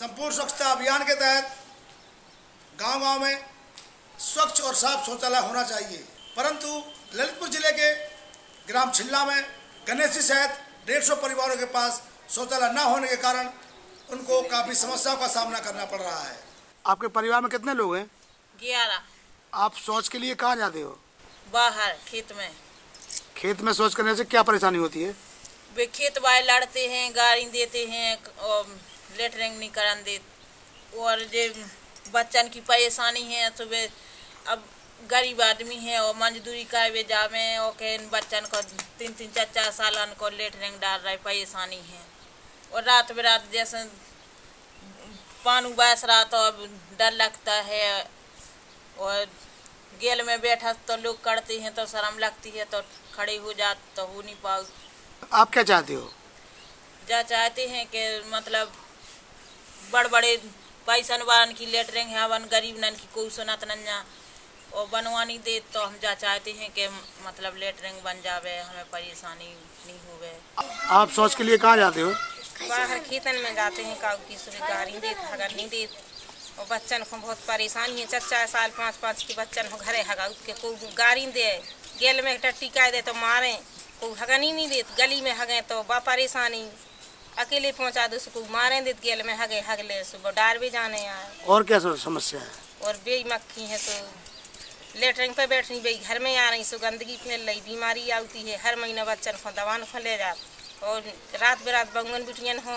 संपूर्ण स्वच्छता अभियान के तहत गाँव गाँव में स्वच्छ और साफ़ शौचालय होना चाहिए। परंतु ललितपुर ज़िले के ग्राम छिल्ला में गणेशी सहित डेढ़ सौ परिवारों के पास शौचालय न होने के कारण उनको काफ़ी समस्याओं का सामना करना पड़ रहा है। आपके परिवार में कितने लोग हैं? ग्यारह। आप शौच के लिए कहाँ जाते हो? बाहर खेत में। खेत में शौच करने से क्या परेशानी होती है? वे खेत वाले लड़ते हैं गाड़ी देते हैं और लेटरिंग नहीं करन दे। और जे बच्चन की परेशानी है तो वे अब गरीब आदमी है और मजदूरी करे जावे और के इन बच्चन को तीन तीन चार चार साल को लेटरिंग डाल रहे परेशानी है। और रात बिरात जैसे पानी बस रहा तो अब डर लगता है। और गेल में बैठा तो लोग करते हैं तो शर्म लगती है तो खड़े हो जा तो हो नहीं पाओ। आप क्या चाहते हो? जा चाहते हैं कि मतलब बड़ बड़े पैसन वालन की लेटरिंग है वन गरीब नन की कोई सुनत नन्या और बनवानी दे तो हम जा चाहते हैं कि मतलब लेटरिंग बन जावे हमें परेशानी नहीं होवे। आप शौच के लिए कहाँ जाते हो? बाहर खेतन में जाते हैं काऊ की गाड़ी देत हगर नहीं देत। और बच्चन को बहुत परेशानी है चार साल पाँच पाँच के बच्चन को घरे हगा के कोई गाड़ी दे। गेल में टट्टी का दे तो मारे कोई हगन ही नहीं देत। गली में हगे तो बा परेशानी। अकेले पहुँचा दो उसको मारे देत गेल में हगे हगले सुबह डार भी जाने आए। और क्या समस्या है? और बे मक्खी है तो लेटरिंग पे बैठ रही घर में आ रही सो गंदगी फैल रही बीमारी आती है हर महीना बच्चन को दवान को ले जा। और रात बेरात बंगन बिटियन हो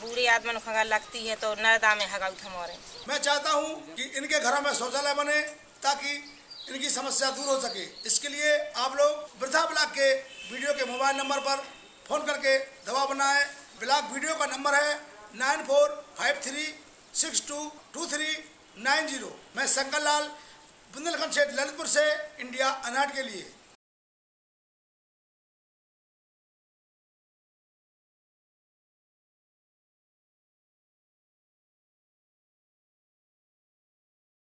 बूढ़े आदमन को लगती है तो नर्दा में हगा हमारे मैं चाहता हूँ कि इनके घरों में शौचालय बने ताकि इनकी समस्या दूर हो सके। इसके लिए आप लोग वृद्धा ब्लॉक के वीडियो के मोबाइल नंबर पर फ़ोन करके दवा बनाएँ। ब्लॉक वीडियो का नंबर है nine four five three six two two three nine zero. मैं शंकर लाल, बुंदेलखंड क्षेत्र ललितपुर से, इंडिया, अनाट के लिए।